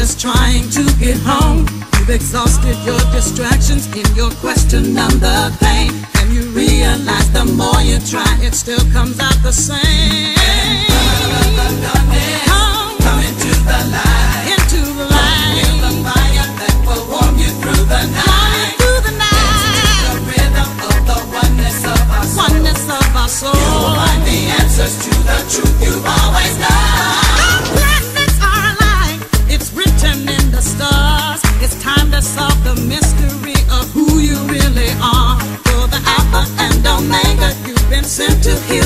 just trying to get home. You've exhausted your distractions in your question of the pain. And you realize the more you try, it still comes out the same. And the come into the light. Into the light. The fire that will warm you through the night. Through the night. the rhythm of the oneness of our soul. Oneness of our soul. You will find the answers to the truth you've always known. sent to him.